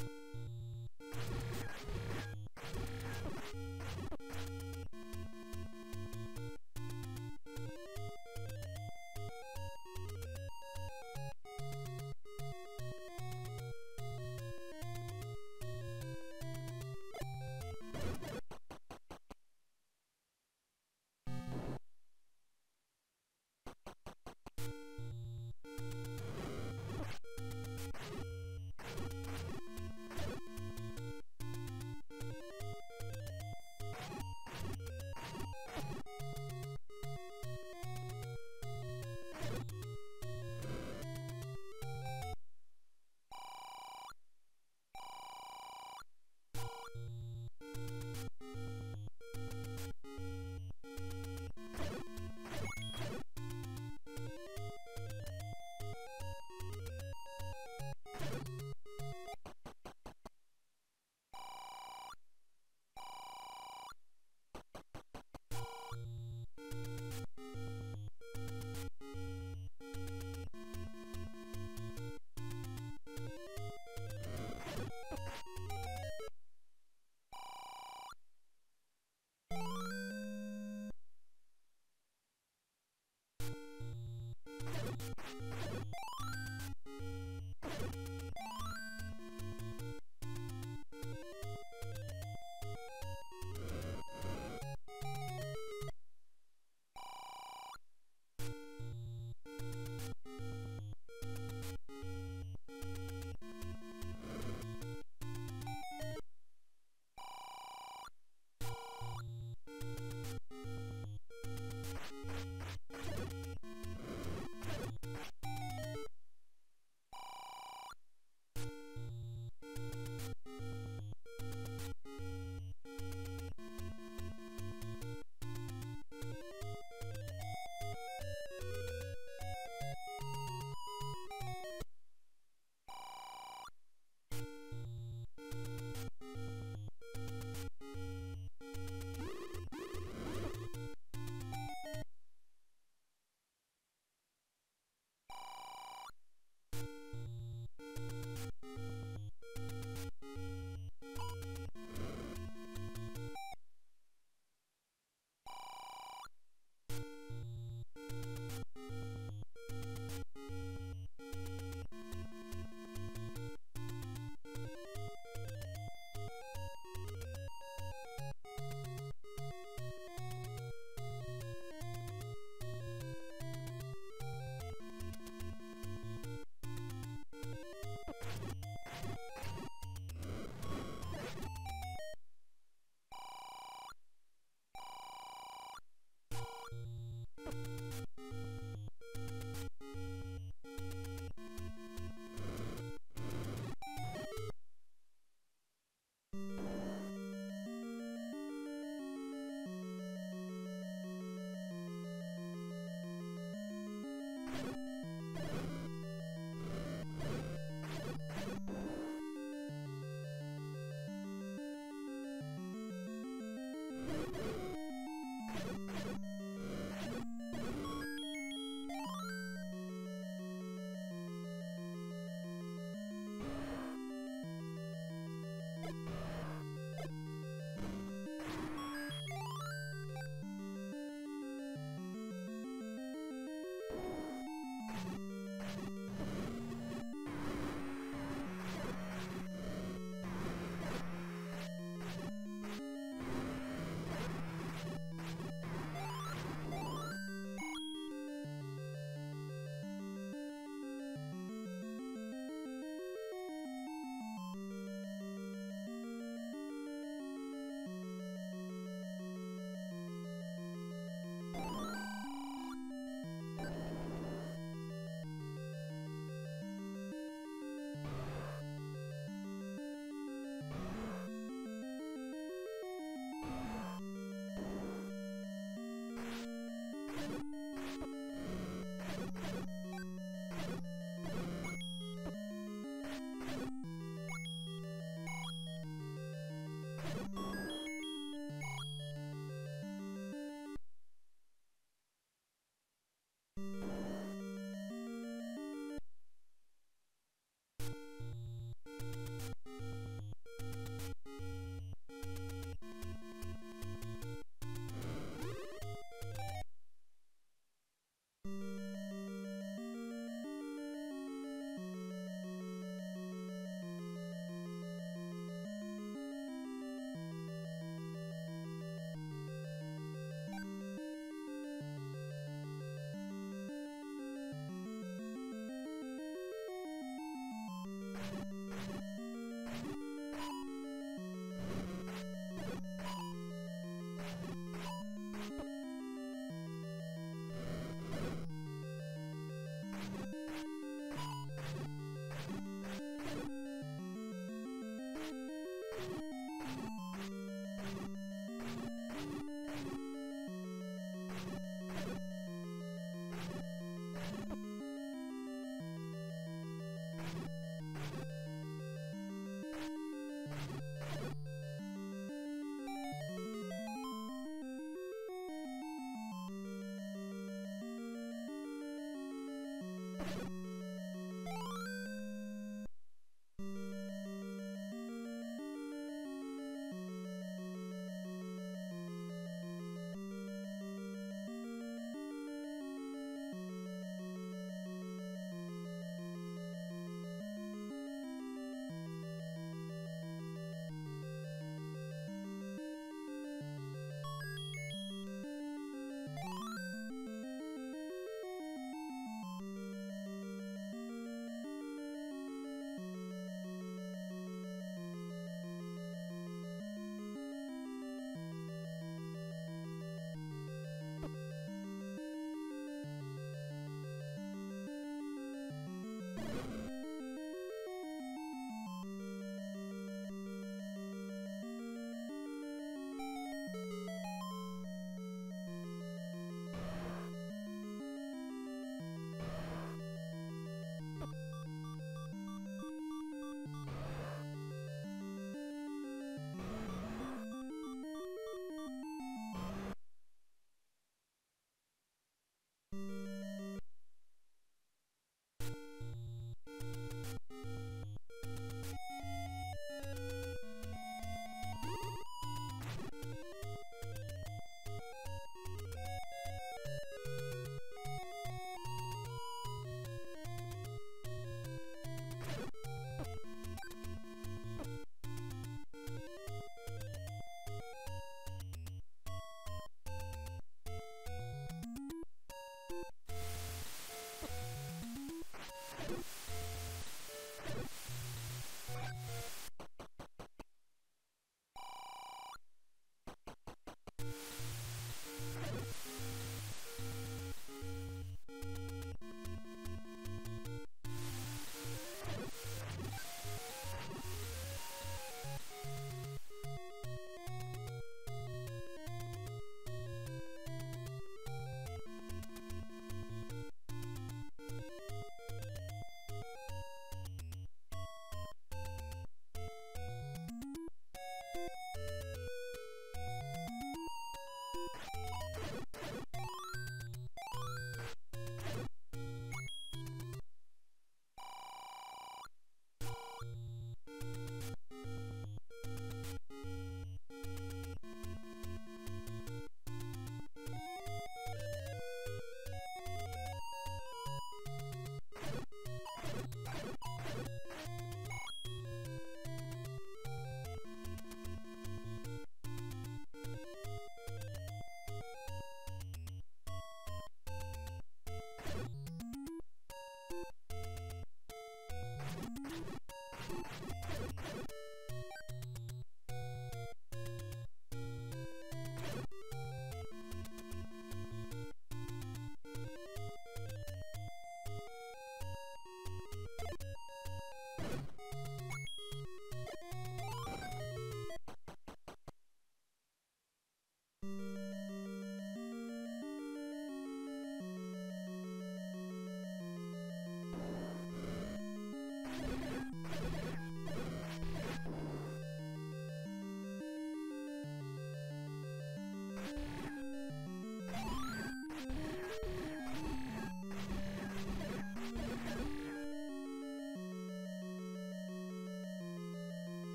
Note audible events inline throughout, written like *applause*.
you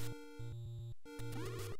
you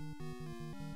うん。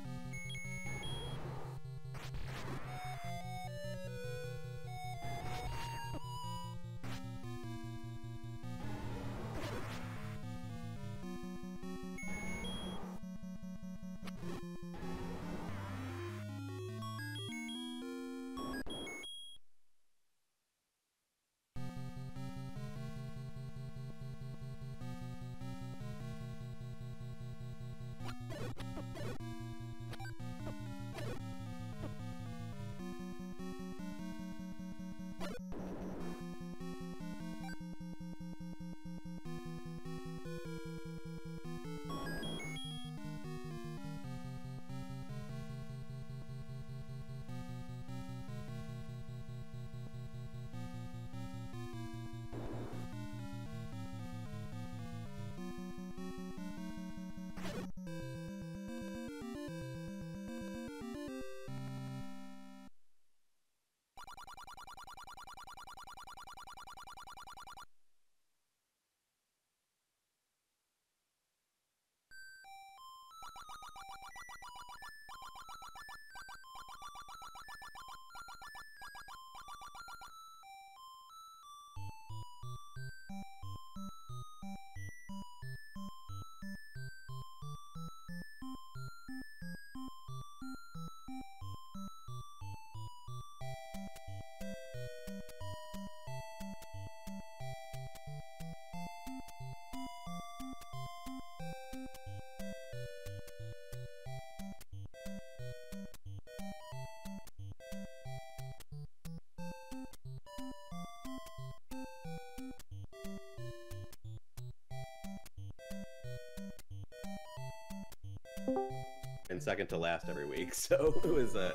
Second second to last every week. *laughs* So it was a.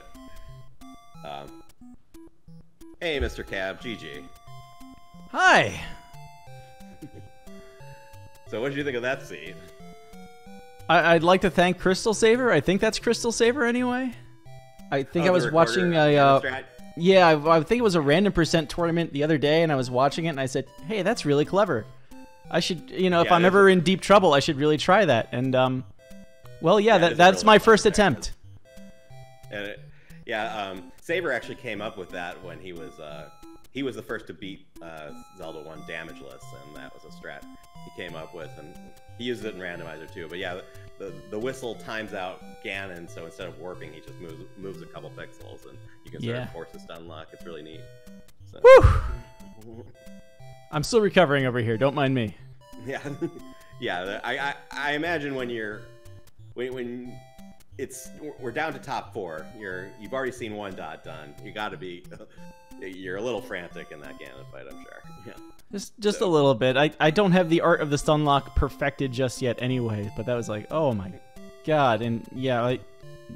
Uh, um, hey, Mr. Cab, GG. Hi. so what did you think of that scene? I, would like to thank Crystal Saver. I think that's Crystal Saver anyway. I think oh, I was watching a. Uh, yeah, I, I, think it was a random percent tournament the other day, and I was watching it, and I said, "Hey, that's really clever. I should, you know, if yeah, I'm ever in deep trouble, I should really try that." And um, well, yeah, that, that's my first attempt. And it, yeah, um, Saber actually came up with that when he was uh, he was the first to beat uh, Zelda One damageless, and that was a strat he came up with, and he uses it in randomizer too. But yeah, the, the whistle times out Ganon, so instead of warping, he just moves moves a couple pixels, and you can sort yeah. of force a stun lock. It's really neat. So. Woo! I'm still recovering over here. Don't mind me. *laughs* Yeah, *laughs* yeah. I, I I imagine when you're when when it's we're down to top four. You're you've already seen one dot done. You got to be *laughs* you're a little frantic in that Ganon fight. I'm sure. *laughs* Yeah. Just just so. a little bit. I, I don't have the art of the stun lock perfected just yet anyway, but that was like, oh my god. And yeah, like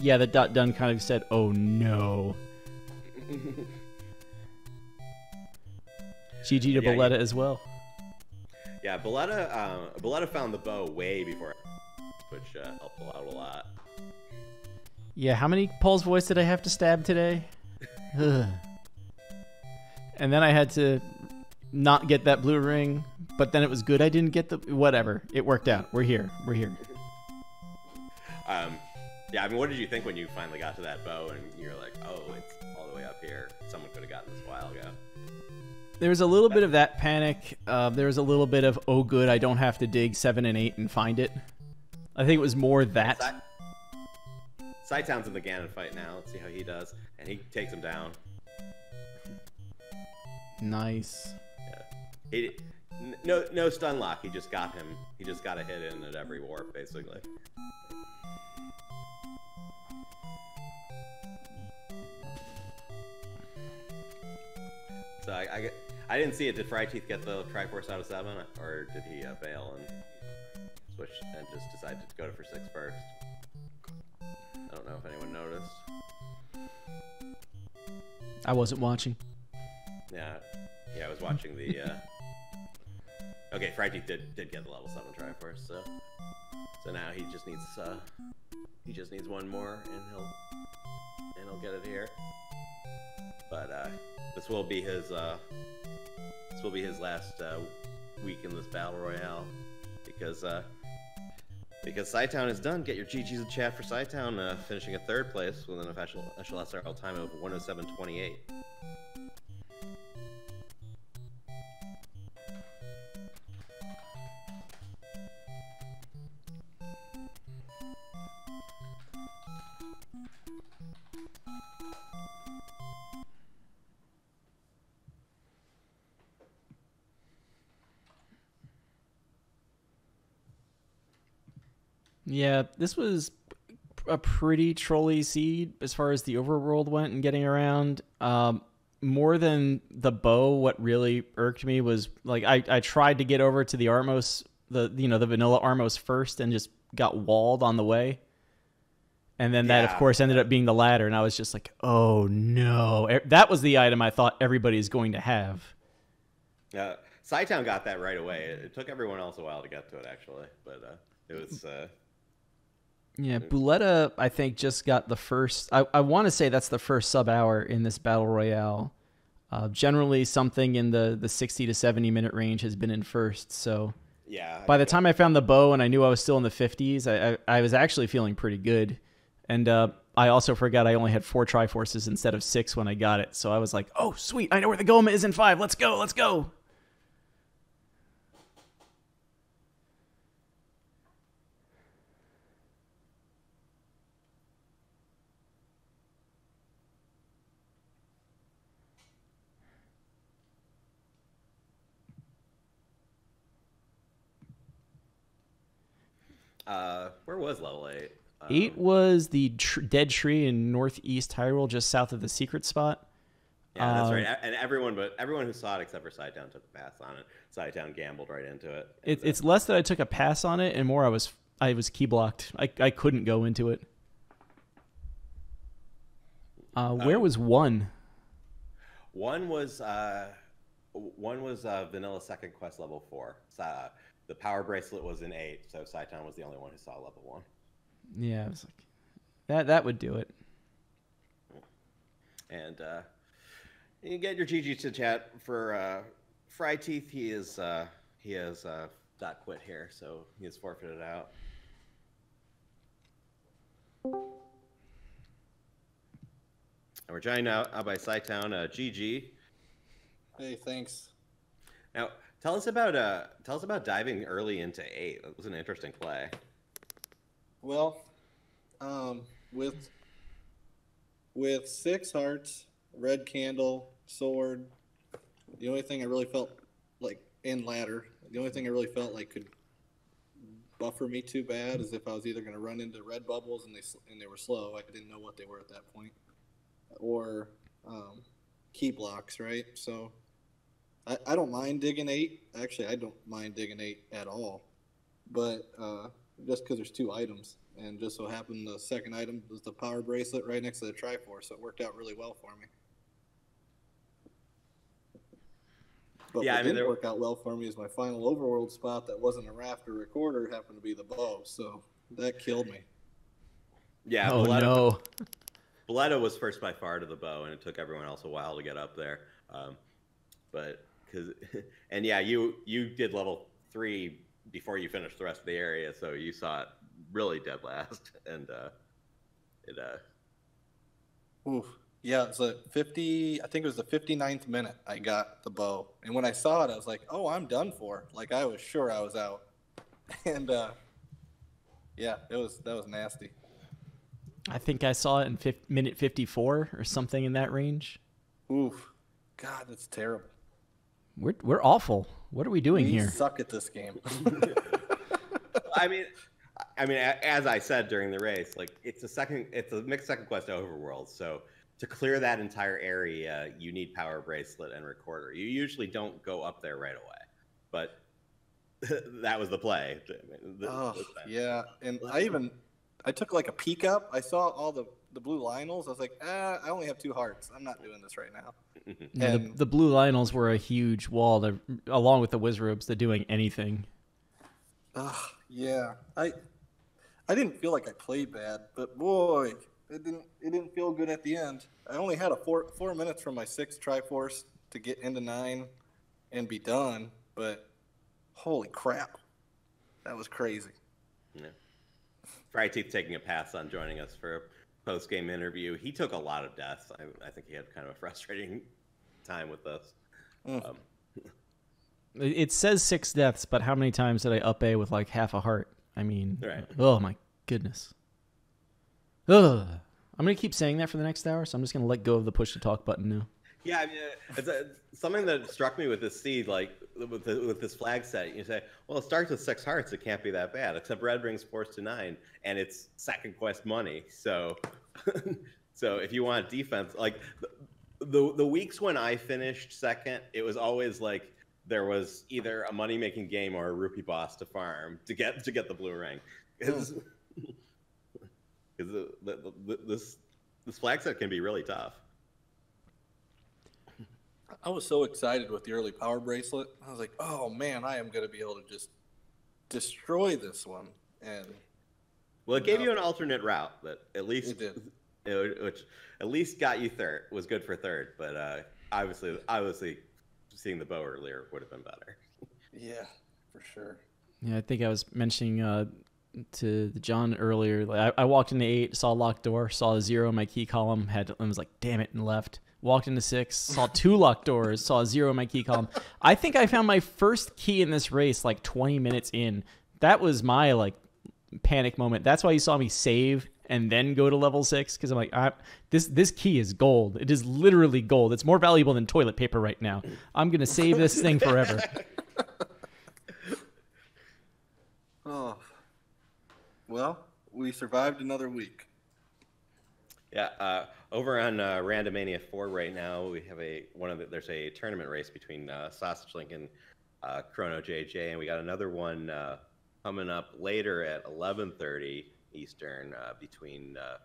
yeah, the dot done kind of said, oh no. *laughs* GG to yeah, Belletta yeah. as well. Yeah, Belletta, uh, Belletta found the bow way before, which uh, helped out a lot. Yeah, how many Pols Voice did I have to stab today? *laughs* and then I had to not get that blue ring, but then it was good I didn't get the whatever. It worked out. We're here. We're here. Um, yeah, I mean, what did you think when you finally got to that bow and you're like, oh, it's all the way up here? Someone could have gotten this a while ago. There was a little bit of that panic. Uh, there was a little bit of, oh, good, I don't have to dig seven and eight and find it. I think it was more that. Town's in the Ganon fight now. Let's see how he does. And he takes him down. Nice. Yeah. He no no stun lock. He just got him. He just got a hit in at every warp, basically. So I, I, I didn't see it. Did Fry Teeth get the Triforce out of seven, or did he uh, bail and switch and just decided to go for six first? I don't know if anyone noticed. I wasn't watching. Yeah, yeah, I was watching the. Uh, Okay, Friday did did get the level seven Triforce, so so now he just needs uh he just needs one more and he'll and he'll get it here. But uh, this will be his uh, this will be his last uh, week in this battle royale because uh, because Cytown is done. Get your GG's in chat for Cytown, uh, finishing in third place with an official, official SRL time of 107.28. Yeah, this was a pretty trolly seed as far as the overworld went and getting around. Um, more than the bow, what really irked me was like I, I tried to get over to the Armos, the you know the vanilla Armos first, and just got walled on the way. And then that, yeah. of course, ended up being the ladder, and I was just like, "Oh no!" That was the item I thought everybody's going to have. Yeah, Cytown got that right away. It took everyone else a while to get to it, actually, but uh, it was. Uh, yeah, Buletta, I think, just got the first. I, I want to say that's the first sub hour in this battle royale. Uh, generally, something in the, the 60 to 70 minute range has been in first. So, yeah. By the time I found the bow and I knew I was still in the 50s, I, I, I was actually feeling pretty good. And uh, I also forgot I only had four Triforces instead of six when I got it. So I was like, oh, sweet. I know where the Gohma is in five. Let's go. Let's go. Uh, where was level eight? Um, eight was the tr- dead tree in northeast Hyrule, just south of the secret spot. Yeah, that's right. Um, and everyone, but everyone who saw it except for Cytown took a pass on it. Cytown gambled right into it. it it's less that I took a pass on it, and more I was I was key blocked. I I couldn't go into it. Uh, where Um, was one? One was uh, one was uh, Vanilla Second Quest level four. So, uh, the power bracelet was an eight, so Saiton was the only one who saw level one. Yeah, I was like, that that would do it. And uh, you get your GG to chat for uh, Fry Teeth. He is uh, he has uh, dot quit here, so he has forfeited out. And we're joined out, out by Scytown, uh, GG. Hey, thanks. Now, tell us about uh, tell us about diving early into eight. That was an interesting play. Well, um, with with six hearts, red candle, sword, the only thing I really felt like in ladder, the only thing I really felt like could buffer me too bad is if I was either going to run into red bubbles and they and they were slow. I didn't know what they were at that point, or um, key blocks, right? So I, I don't mind digging eight. Actually, I don't mind digging eight at all. But uh, just because there's two items, and just so happened the second item was the power bracelet right next to the Triforce, so it worked out really well for me. But Yeah, what I mean, didn't work out well for me is my final overworld spot that wasn't a raft or recorder happened to be the bow, so that killed me. Yeah, oh Boletta- no. Boletta was first by far to the bow, and it took everyone else a while to get up there. Um, but because *laughs* and yeah, you you did level three before you finished the rest of the area, so you saw it really dead last, *laughs* and uh, it uh, Oof. Yeah, it's a 50, I think it was the 59th minute I got the bow. And when I saw it, I was like, oh, I'm done for. Like, I was sure I was out. *laughs* And, uh, yeah, it was, that was nasty. I think I saw it in fif- minute 54 or something in that range. Oof. God, that's terrible. We're we're awful. What are we doing we here? suck at this game. *laughs* *laughs* I mean, I mean, as I said during the race, like it's a second, it's a mixed second quest to overworld. So to clear that entire area, you need power bracelet and recorder. You usually don't go up there right away, but *laughs* that was the play. I mean, th- oh, this time. yeah. And I even, I took like a peek up. I saw all the, the blue Lynels. I was like, ah, I only have two hearts. I'm not doing this right now. Yeah, the, and- the blue Lynels were a huge wall, to, along with the Wizrobes, to doing anything. Ugh, yeah, I I didn't feel like I played bad, but boy, it didn't it didn't feel good at the end. I only had a four four minutes from my sixth Triforce to get into nine and be done, but holy crap, that was crazy. Yeah. Fry Teeth taking a pass on joining us for a post game interview. He took a lot of deaths. I, I think he had kind of a *laughs* frustrating time with us. Mm. Um, It it says six deaths, but how many times did I up A with like half a heart? I mean, Right. oh my goodness. Ugh. I'm gonna keep saying that for the next hour, so I'm just gonna let go of the push to talk button now. Yeah, I mean, uh, it's a, something that struck me with this seed, like with the, with this flag set. You say, well, it starts with six hearts. It can't be that bad. Except red brings force to nine, and it's second quest money. So, *laughs* so if you want defense, like the, the the weeks when I finished second, it was always like there was either a money making game or a rupee boss to farm to get to get the blue ring. Hmm. *laughs* Because uh, the, the, this this flag set can be really tough. I was so excited with the early power bracelet. I was like, oh man, I am gonna be able to just destroy this one. And Well, it gave No. you an alternate route, but at least It did. *laughs* it- which at least got you third. Was good for third, but uh, obviously, obviously, seeing the bow earlier would have been better. *laughs* yeah, for sure. Yeah, I think I was mentioning uh, to John earlier. Like I, I walked into eight, saw a locked door, saw a zero in my key column, had and was like, "Damn it!" and left. Walked into six, saw two locked doors, saw zero in my key column. I think I found my first key in this race like 20 minutes in. That was my like panic moment. That's why you saw me save and then go to level six because I'm like, I, this this key is gold. It is literally gold. It's more valuable than toilet paper right now. I'm gonna save this thing forever. *laughs* Oh, well, we survived another week. Yeah, uh, over on uh, Randomania Four right now, we have a one of the, there's a tournament race between uh, Sausage Link and uh, Chrono JJ, and we got another one uh, coming up later at 11:30 Eastern uh, between uh,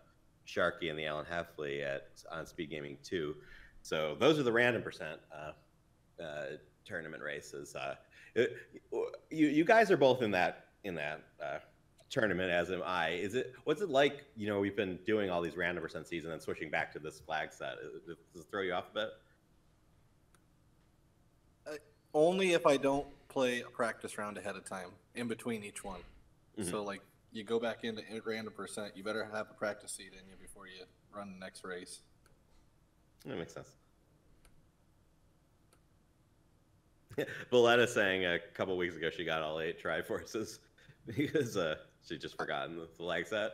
Sharky and the Alan Heffley at on Speed Gaming Two. So those are the random percent uh, tournament races. It, you you guys are both in that in that tournament, as am I. Is it what's it like? You know, we've been doing all these random percent season and switching back to this flag set. Does it throw you off a bit? Only if I don't play a practice round ahead of time in between each one. Mhm. So like you go back into random percent, you better have a practice seat in you before you run the next race. That makes sense. *laughs* Valletta saying a couple weeks ago she got all eight Triforces *laughs* because uh, she just forgotten the flag set.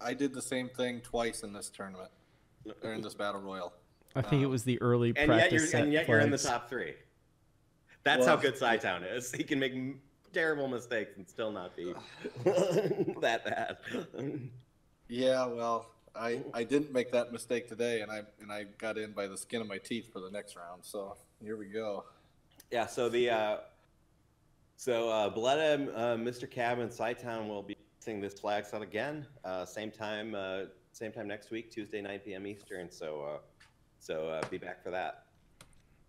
I did the same thing twice in this tournament or in this battle royal. I think it Um, was the early and yet practice you're set and yet you're in the top three. That's how good Town is. He can make terrible mistakes and still not be *laughs* that bad. Yeah, well, I I didn't make that mistake today, and I and I got in by the skin of my teeth for the next round. So here we go. Yeah, so the uh, so uh, Bletta, uh, Mr. Cab, and Town will be seeing this flag set again, uh, same time, uh, same time next week, Tuesday, 9 p.m. Eastern. So, uh, so uh, be back for that.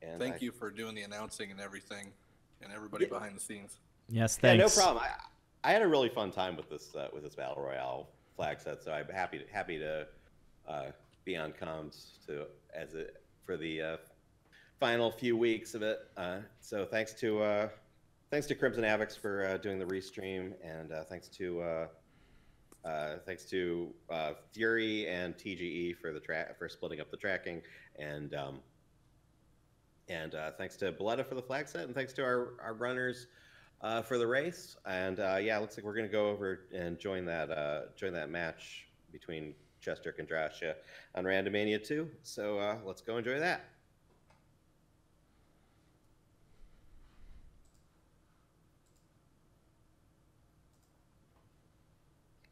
And Thank I- you for doing the announcing and everything, and everybody Yeah. behind the scenes. Yes, Yeah, thanks. no problem. I, I had a really fun time with this uh, with this battle royale flag set, so I'm happy to, happy to uh, be on comms to as it for the uh, final few weeks of it. Uh, so thanks to uh, thanks to Crimson Avix for uh, doing the restream, and uh, thanks to uh, uh, thanks to uh, Fury and TGE for the track for splitting up the tracking, and um, and uh, thanks to Boletta for the flag set, and thanks to our, our runners for the race. And yeah, looks like we're gonna go over and join that join that match between Chester and Drasha on Randomania 2. So let's go enjoy that.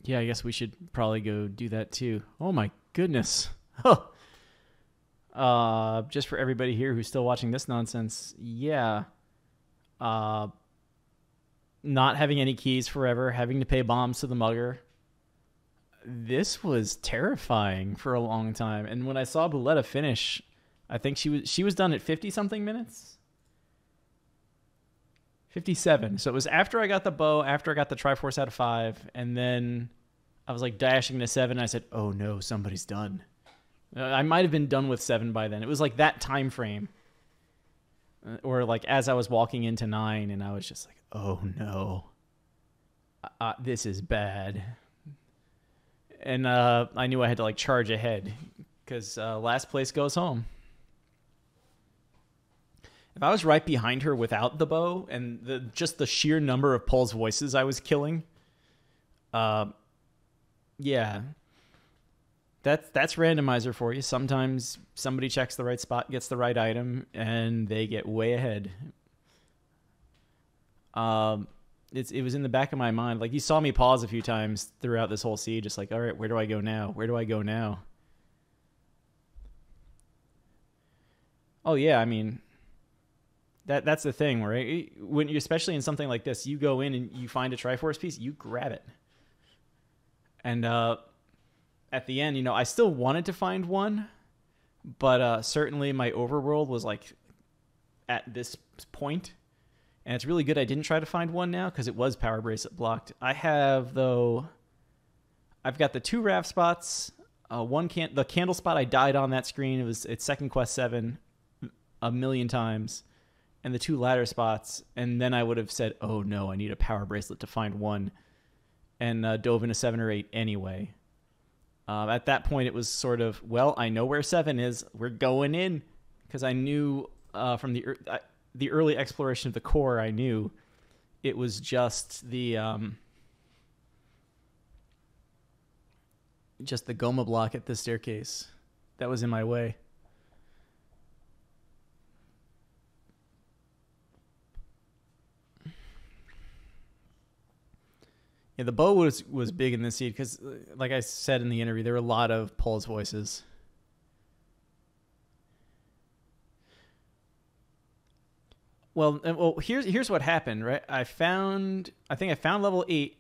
Yeah, I guess we should probably go do that too. Oh my goodness. *laughs* Uh, just for everybody here who's still watching this nonsense, yeah. Uh, not having any keys forever, having to pay bombs to the mugger. This was terrifying for a long time. And when I saw Buletta finish, I think she was she was done at 50 something minutes. 57. So it was after I got the bow, after I got the Triforce out of 5, and then I was like dashing to 7 and I said, "Oh no, somebody's done." Uh, I might have been done with 7 by then. It was like that time frame. Uh, Or like as I was walking into 9 and I was just like, "Oh no. Uh, uh, this is bad." And uh, I knew I had to like charge ahead cuz uh, last place goes home. If I was right behind her without the bow and the just the sheer number of Pols Voices I was killing, yeah, that's that's randomizer for you. Sometimes somebody checks the right spot, gets the right item, and they get way ahead. Um, it's it was in the back of my mind. Like you saw me pause a few times throughout this whole siege, just like, all right, where do I go now? Where do I go now? Oh yeah, I mean, that that's the thing, right? When you especially in something like this, you go in and you find a Triforce piece, you grab it. And uh, at the end, you know, I still wanted to find one, but uh, certainly my overworld was like at this point, and it's really good I didn't try to find one now because it was power bracelet blocked. I have though, I've got the two raft spots. Uh, one can the candle spot I died on that screen. It was it's second quest seven, a million times and the two ladder spots, and then I would have said, "Oh no, I need a power bracelet to find one," and uh, dove into seven or eight anyway. Um, at that point, it was sort of, "Well, I know where seven is. We're going in," because I knew uh, from the ear- uh, the early exploration of the core, I knew it was just the um, just the Gohma block at the staircase that was in my way. Yeah, the bow was was big in this seed because, like I said in the interview, there were a lot of Pols Voices. Well, uh, well, here's here's what happened, right? I found, I think I found level eight,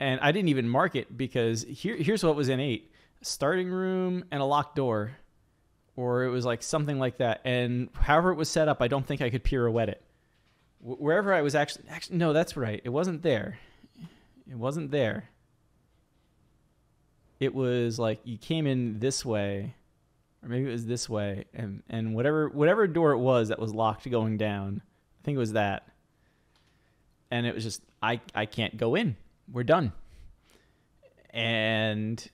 and I didn't even mark it because here here's what was in eight. starting room and a locked door, or it was like something like that. And however it was set up, I don't think I could pirouette it. Wherever I was actually, actually, no, that's right. It wasn't there. It wasn't there. It was like you came in this way, or maybe it was this way, and and whatever whatever door it was that was locked going down, I think it was that. And it was just I I can't go in. We're done. And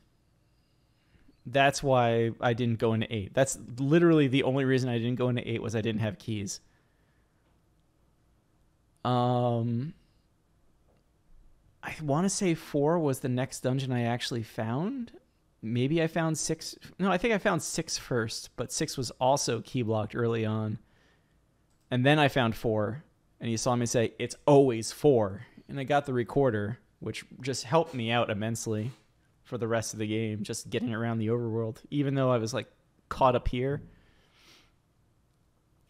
that's why I didn't go into eight. That's literally the only reason I didn't go into eight was I didn't have keys. Um, I want to say four was the next dungeon I actually found. Maybe I found six. No, I think I found six first, but six was also key blocked early on. And then I found four, and you saw me say, It's always four. And I got the recorder, which just helped me out immensely for the rest of the game, just getting around the overworld, even though I was like caught up here.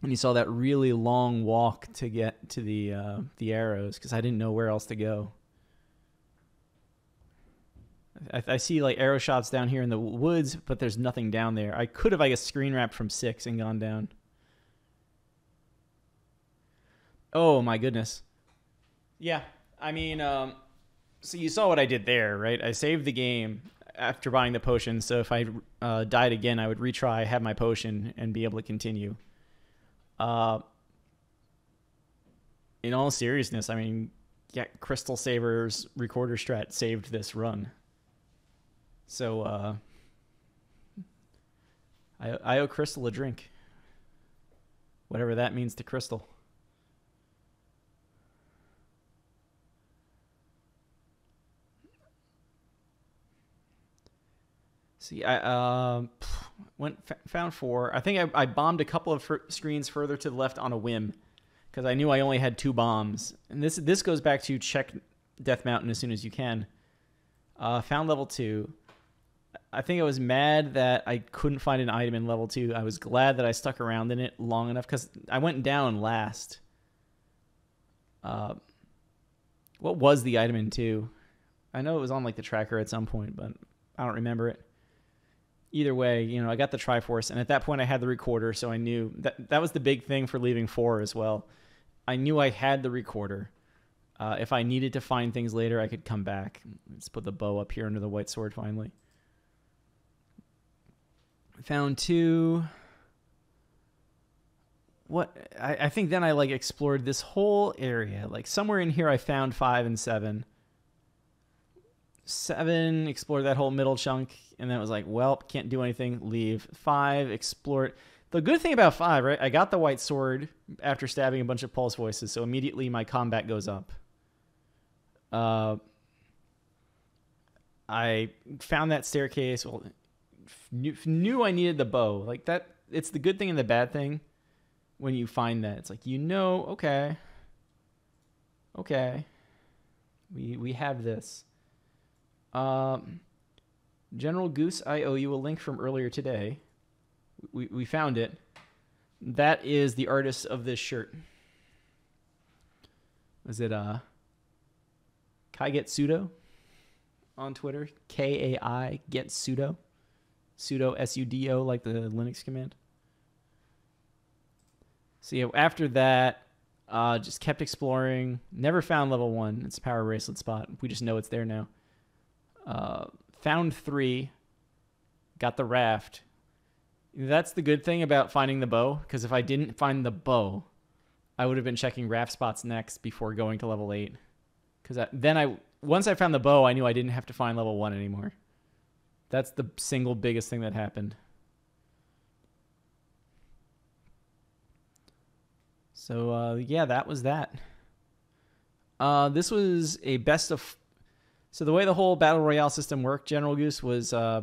And you saw that really long walk to get to the uh, the arrows because I didn't know where else to go. I, I see like arrow shots down here in the woods, but there's nothing down there. I could have, I guess, screen wrapped from six and gone down. Oh my goodness. Yeah, I mean, um, so you saw what I did there, right? I saved the game after buying the potion, so if I uh, died again, I would retry, have my potion, and be able to continue. Uh, in all seriousness, I mean, yeah, Crystal Saver's recorder strat saved this run. So, uh, I, I owe Crystal a drink. Whatever that means to Crystal. See, I um went f- found four. I think I, I bombed a couple of fir- screens further to the left on a whim because I knew I only had two bombs. And this this goes back to check Death Mountain as soon as you can. Uh, found level two. I think I was mad that I couldn't find an item in level two. I was glad that I stuck around in it long enough because I went down last. Uh, what was the item in two? I know it was on like the tracker at some point, but I don't remember it. Either way, you know, I got the Triforce, and at that point I had the recorder, so I knew that that was the big thing for leaving four as well. I knew I had the recorder. Uh, if I needed to find things later, I could come back. Let's put the bow up here under the white sword finally. Found two. What I, I think then I like explored this whole area. Like somewhere in here I found five and seven. Seven, explored that whole middle chunk, and then it was like, well, can't do anything, leave. Five, explored. The good thing about five, right? I got the white sword after stabbing a bunch of Pols Voices, so immediately my combat goes up. Uh, I found that staircase. Well, knew, knew I needed the bow. Like that, it's the good thing and the bad thing when you find that. It's like you know, okay, okay, we we have this. Um, General Goose, I owe you a link from earlier today. We we found it. That is the artist of this shirt. Was it uh Kai Get Pseudo on Twitter? K A I Get Pseudo. Sudo S U D O like the Linux command. So yeah, after that, uh, just kept exploring. Never found level one. It's a power bracelet spot. We just know it's there now. Uh, found three. Got the raft. That's the good thing about finding the bow, because if I didn't find the bow, I would have been checking raft spots next before going to level eight. Because then I once I found the bow, I knew I didn't have to find level one anymore. That's the single biggest thing that happened. So uh, yeah, that was that. Uh, this was a best of. So the way the whole battle royale system worked, General Goose was. Uh,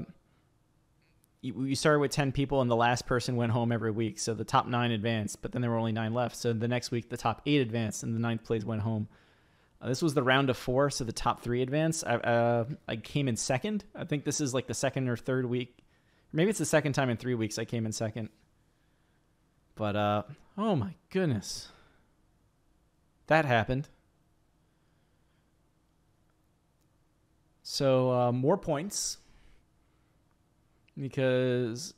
you, you started with ten people, and the last person went home every week. So the top nine advanced, but then there were only nine left. So the next week, the top eight advanced, and the ninth place went home. Uh, this was the round of four, so the top three advance. I, uh, I came in second. I think this is like the second or third week. Maybe it's the second time in three weeks I came in second. But uh, oh my goodness, that happened. So uh, more points. because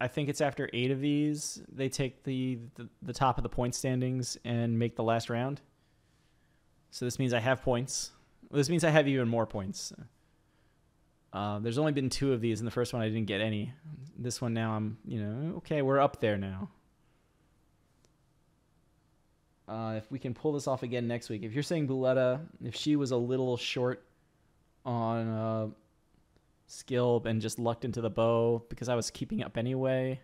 I think it's after eight of these they take the, the the top of the point standings and make the last round. So this means I have points. This means I have even more points. Uh, there's only been two of these. and the first one, I didn't get any. This one now, I'm you know okay. We're up there now. Uh, if we can pull this off again next week, if you're saying Buletta, if she was a little short on uh, skill and just lucked into the bow because I was keeping up anyway.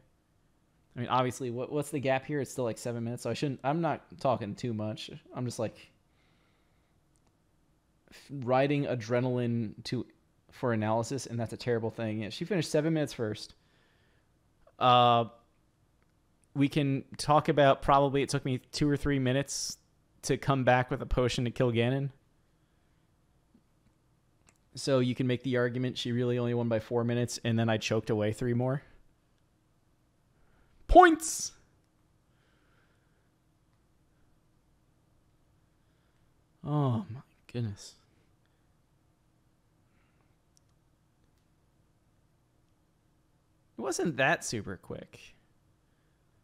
I mean, obviously, what what's the gap here? It's still like seven minutes, so I shouldn't. I'm not talking too much. I'm just like riding adrenaline to for analysis, and that's a terrible thing. Yeah, she finished seven minutes first. Uh, we can talk about probably it took me two or three minutes to come back with a potion to kill Ganon. So you can make the argument she really only won by four minutes, and then I choked away three more. Points! Oh my goodness. It wasn't that super quick.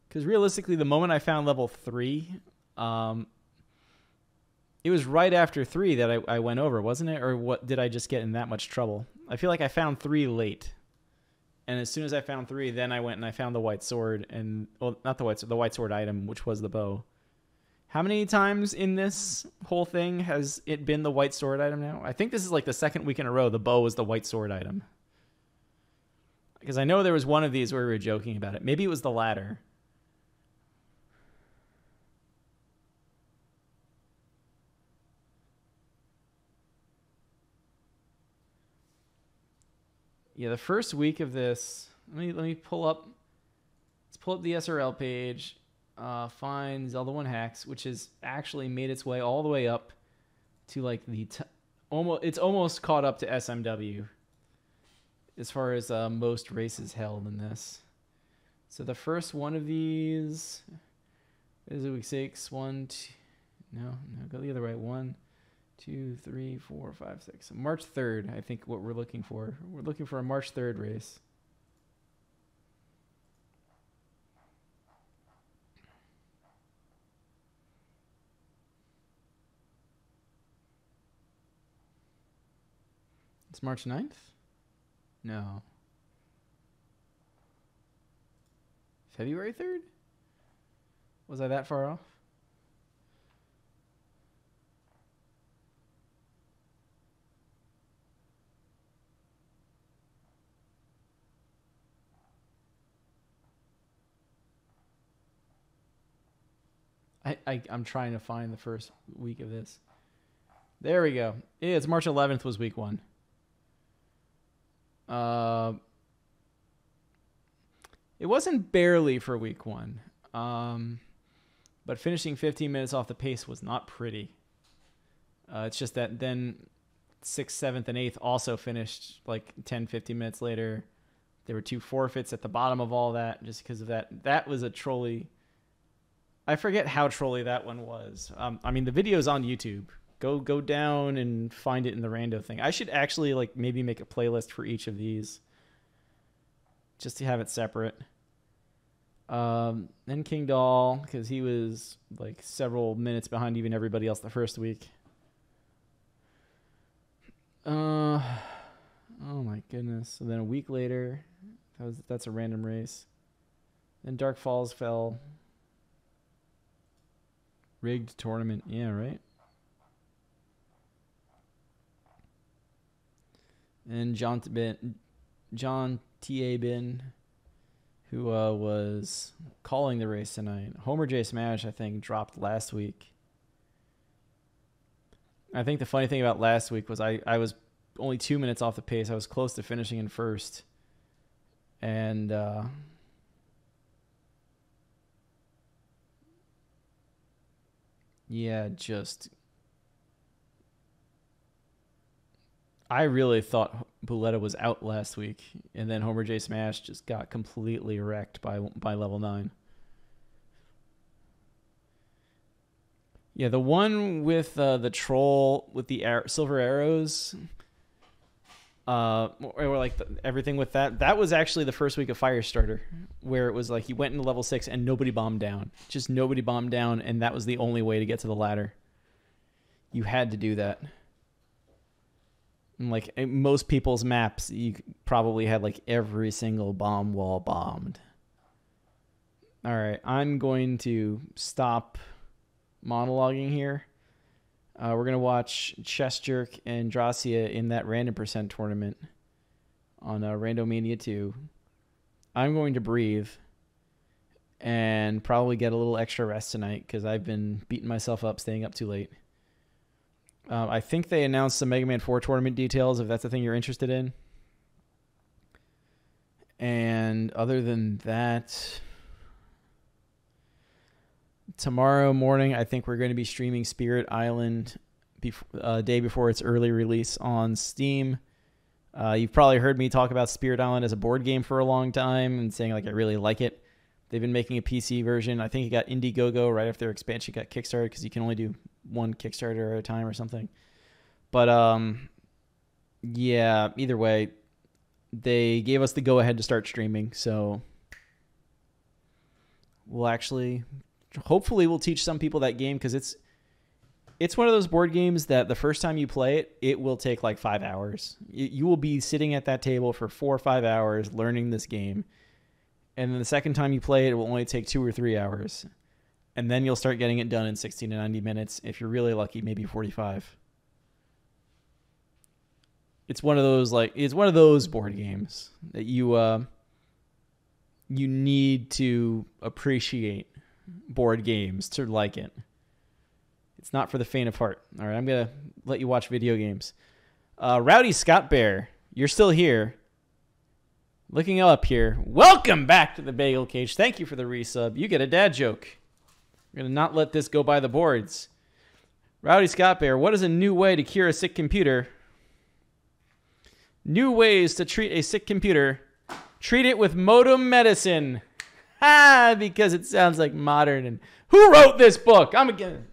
Because realistically, the moment I found level three, um, it was right after three that I, I went over, wasn't it? Or what did I just get in that much trouble? I feel like I found three late. And as soon as I found three, then I went and I found the white sword and well, not the white sword, the white sword item, which was the bow. How many times in this whole thing has it been the white sword item now? I think this is like the second week in a row the bow was the white sword item. Because I know there was one of these where we were joking about it. Maybe it was the latter. Yeah, the first week of this, let me let me pull up. Let's pull up the SRL page. Uh, find Zelda One hacks, which has actually made its way all the way up to like the t- almost. It's almost caught up to SMW as far as uh, most races held in this. So the first one of these is it week six. One, two, no, no, go the other way. One, two, three, four, five, six. March 3rd, I think what we're looking for. We're looking for a March 3rd race. It's March 9th? No. February 3rd? Was I that far off? I, I I'm trying to find the first week of this. There we go. It's March 11th was week one. Uh, it wasn't barely for week one, um, but finishing 15 minutes off the pace was not pretty. Uh, it's just that then sixth, seventh, and eighth also finished like 10, 15 minutes later. There were two forfeits at the bottom of all that just because of that. That was a trolley I forget how trolley that one was. Um, I mean, the video's on YouTube. Go go down and find it in the rando thing. I should actually like maybe make a playlist for each of these, just to have it separate. Um, then King Doll because he was like several minutes behind even everybody else the first week. Uh, oh my goodness! So then a week later, that was that's a random race. Then Dark Falls fell Rigged tournament. Yeah, right. And John Ben, John T. A. Bin, who uh, was calling the race tonight. Homer J. Smash, I think, dropped last week. I think the funny thing about last week was I, I was only two minutes off the pace. I was close to finishing in first. And uh, Yeah, just. I really thought Buletta was out last week, and then Homer J Smash just got completely wrecked by by level nine. Yeah, the one with uh, the troll with the ar- silver arrows. uh, or like the, everything with that. That was actually the first week of Firestarter, where it was like you went into level six and nobody bombed down, just nobody bombed down, and that was the only way to get to the ladder. You had to do that. Like most people's maps, you probably had like every single bomb wall bombed. All right, I'm going to stop monologuing here. Uh, we're gonna watch Chess Jerk and Dracia in that random percent tournament on uh, Randomania 2. I'm going to breathe and probably get a little extra rest tonight because I've been beating myself up staying up too late. Uh, I think they announced some Mega Man 4 tournament details if that's the thing you're interested in. And other than that, tomorrow morning, I think we're going to be streaming Spirit Island before, uh, day before its early release on Steam. Uh, you've probably heard me talk about Spirit Island as a board game for a long time and saying like I really like it. They've been making a PC version. I think it got Indiegogo right after their expansion got kickstarted because you can only do one Kickstarter at a time or something. But um, yeah. Either way, they gave us the go ahead to start streaming, so we'll actually hopefully we'll teach some people that game because it's it's one of those board games that the first time you play it, it will take like five hours. You, will be sitting at that table for four or five hours learning this game. And then the second time you play it, it will only take two or three hours. And then you'll start getting it done in 60 to 90 minutes. If you're really lucky, maybe 45. It's one of those like it's one of those board games that you uh you need to appreciate board games to like it. It's not for the faint of heart. All right, I'm gonna let you watch video games. Uh, Rowdy Scott Bear, you're still here. Looking up here. Welcome back to the Bagel Cage. Thank you for the resub. You get a dad joke. We're gonna not let this go by the boards. Rowdy Scott Bear, what is a new way to cure a sick computer? New ways to treat a sick computer. Treat it with modem medicine. *laughs* Ha! Because it sounds like modern. And who wrote this book? I'm again.